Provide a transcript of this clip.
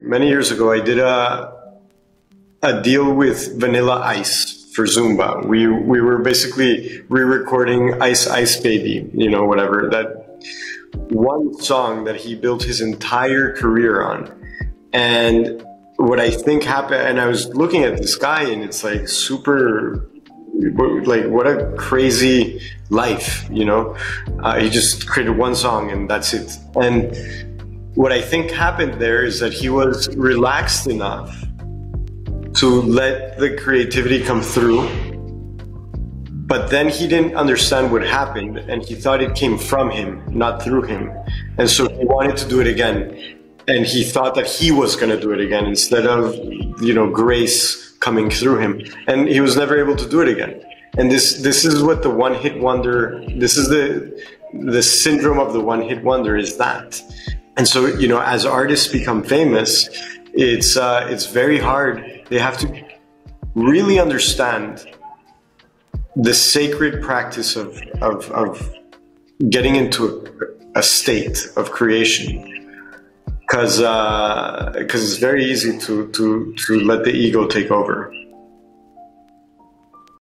Many years ago, I did a a deal with Vanilla Ice for Zumba. We we were basically re-recording Ice Ice Baby, you know, whatever that one song that he built his entire career on. And what I think happened, and I was looking at this guy, and it's like super like what a crazy life you know uh, he just created one song and that's it and what I think happened there is that he was relaxed enough to let the creativity come through. But then he didn't understand what happened and he thought it came from him, not through him. And so he wanted to do it again. And he thought that he was going to do it again instead of, you know, grace coming through him. And he was never able to do it again. And this, this is what the one hit wonder, this is the, the syndrome of the one hit wonder is that and so, you know, as artists become famous, it's uh, it's very hard. They have to really understand the sacred practice of of, of getting into a, a state of creation, because because uh, it's very easy to to to let the ego take over.